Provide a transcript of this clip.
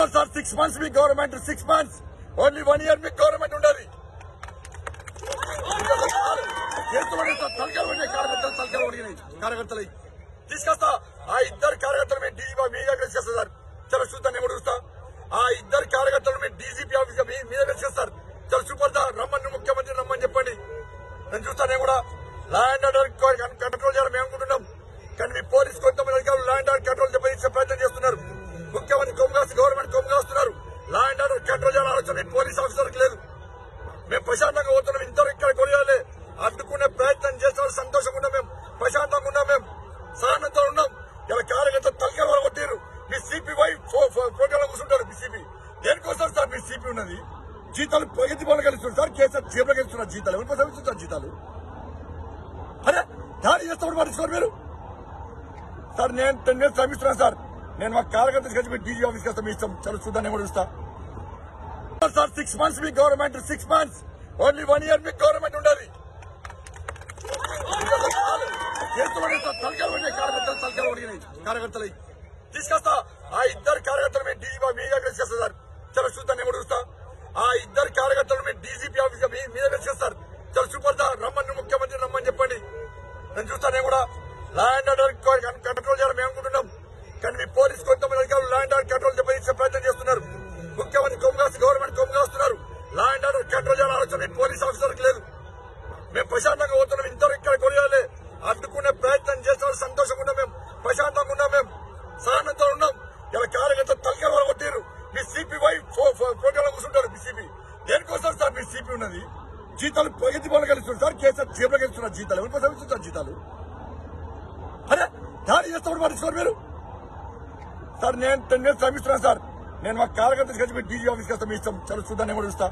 Sir six months మీ government six months only one year మీ government ఉండాలి కార్యకర్తలు తీసుకొస్తా. ఆ ఇద్దరు కార్యకర్తలు మీ డీజీపీ మీ దగ్గర చేస్తా సార్. చాలా చూద్దాం నేను చూస్తా. ఆ ఇద్దరు కార్యకర్తలు మీ డీజీపీ ఆఫీస్ మీ దగ్గర చేస్తారు చాలా సూపర్ సార్ రమ్మని ముఖ్యమంత్రి రమ్మని చెప్పండి. నేను చూస్తాను నేను కూడా. Land order control control police ఆఫీసర్కి లేదు. మేము ప్రశాంతంగా పోతున్నాం. ఇంతవరకు ఇక్కడ కొనియాలి అడ్డుకునే ప్రయత్నం చేస్తున్నారు. సంతోషంగా ఉన్నాం మేము. ప్రశాంతంగా ఉన్నాం మేము. సహనంతో ఉన్నాం. ఇలా కార్యకర్త తలకాయ వాళ్ళు కొట్టారు మీ సిపి వై ప్రోగ్రామ్ కూర్చుంటారు మీ సిపి దేనికోసం సార్ మీ సిపి ఉన్నది? జీతాలు ప్రగతి పనులు కలుస్తున్నారు సార్. కేసీఆర్ చీపలు కలుస్తున్నారు జీతాలు. ఎవరికోసం ఇస్తున్నారు జీతాలు? అరే దాడి చేస్తామని పట్టించుకోరు మీరు? సార్ నేను టెన్ శ్రమిస్తున్నాను సార్. నేను మా కార్యకర్తలు కలిసి మీ డీజీ ఆఫీస్కి వస్తాం. మీ ఇష్టం. చలో చూద్దాం నేను కూడా చూస్తా. సార్ సిక్స్ మంత్స్ మీ government six months only one year మీ గవర్నమెంట్ ఉండాలి చేతులు తలకాలు పడినాయి కార్యకర్తలు తలకాలు పడినాయి కార్యకర్తలు తీసుకొస్తా ఆ ఇద్దరు కార్యకర్తలు మేము డీజీపీ మీ దగ్గర చేస్తా సార్ చలో చూద్దాం నేను కూడా చూస్తా ఆ ఇద్దరు కార్యకర్తలు మేము డీజీపీ ఆఫీస్ మీ మీ దగ్గర చేస్తారు చలో సూపర్ కంట్రోల్ చేయాలని ఆలోచన మీ పోలీస్ ఆఫీసర్కి లేదు. మేము ప్రశాంతంగా పోతున్నాం ఇంతవరకు ఇక్కడ కొనియాలి. అడ్డుకునే ప్రయత్నం చేసిన సంతోషంగా ఉన్నాం మేము ప్రశాంతంగా ఉన్నాం మేము సహనంతో ఉన్నాం. ఇలా కార్యకర్త తలకే వాళ్ళు కొట్టారు మీ సిపి వై ప్రోగ్రామ్ కూర్చుంటారు మీ సిపి దేనికోసం సార్ మీ సిపి ఉన్నది? జీతాలు ప్రగతి పనులు కలుస్తున్నారు సార్? కేసీఆర్ జేబులో కలుస్తున్నారు జీతాలు. ఎవరికోసం ఇస్తున్నారు జీతాలు? అరే దాడి చేస్తామని పట్టించుకోరు మీరు? సార్ నేను టెన్ డేస్ శ్రమిస్తున్నాను సార్. నేను మా కార్యకర్తలు కలిసి మీ డీజీ ఆఫీస్కి వస్తాం మీ ఇష్టం. చాలా చూద్దాం నేను కూడా చూస్తా.